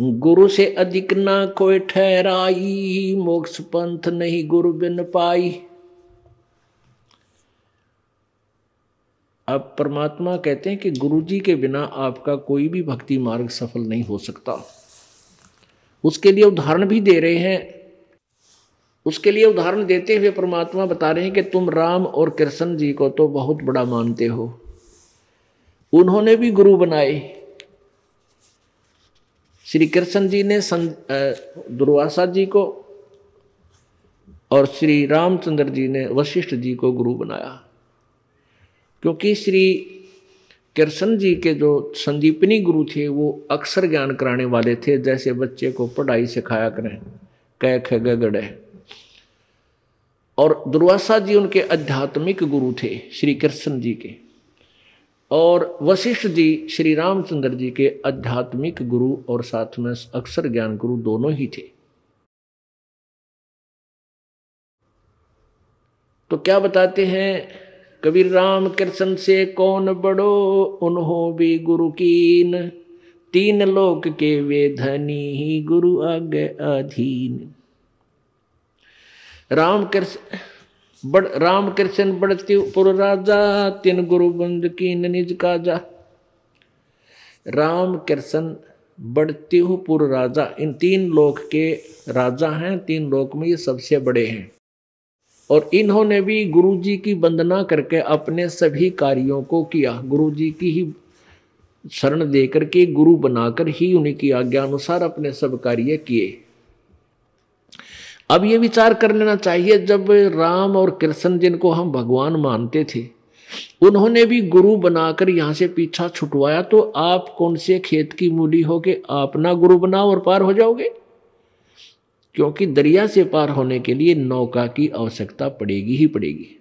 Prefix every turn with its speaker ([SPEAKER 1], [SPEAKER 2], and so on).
[SPEAKER 1] गुरु से अधिक ना कोई ठहराई, मोक्ष पंथ नहीं गुरु बिन पाई। अब परमात्मा कहते हैं कि गुरु जी के बिना आपका कोई भी भक्ति मार्ग सफल नहीं हो सकता। उसके लिए उदाहरण भी दे रहे हैं। उसके लिए उदाहरण देते हुए परमात्मा बता रहे हैं कि तुम राम और कृष्ण जी को तो बहुत बड़ा मानते हो। उन्होंने भी गुरु बनाए। श्री कृष्ण जी ने दुर्वासा जी को और श्री रामचंद्र जी ने वशिष्ठ जी को गुरु बनाया। क्योंकि श्री कृष्ण जी के जो संदीपनी गुरु थे, वो अक्सर ज्ञान कराने वाले थे, जैसे बच्चे को पढ़ाई सिखाया करें कह ख गड़े और दुर्वासा जी उनके आध्यात्मिक गुरु थे, श्री कृष्ण जी के। और वशिष्ठ जी श्री रामचंद्र जी के आध्यात्मिक गुरु और साथ में अक्सर ज्ञान गुरु दोनों ही थे। तो क्या बताते हैं, कबीर राम कृष्ण से कौन बड़ो, उन्हों भी गुरु कीन। तीन लोक के वे धनी ही गुरु आगे अधीन। राम कृष्ण बड़ राम कृष्ण बड़ती पुर राजा, तीन गुरु बंद कीन निज काजा। राम कृष्ण बढ़ती राजा, इन तीन लोक के राजा हैं, तीन लोक में ये सबसे बड़े हैं। और इन्होंने भी गुरु जी की वंदना करके अपने सभी कार्यों को किया। गुरु जी की ही शरण देकर के गुरु बनाकर ही उन्हीं की आज्ञा अनुसार अपने सब कार्य किए। अब ये विचार कर लेना चाहिए, जब राम और कृष्ण जिनको हम भगवान मानते थे, उन्होंने भी गुरु बनाकर यहाँ से पीछा छुटवाया तो आप कौन से खेत की मूली हो के आप ना गुरु बनाओ और पार हो जाओगे? क्योंकि दरिया से पार होने के लिए नौका की आवश्यकता पड़ेगी ही पड़ेगी।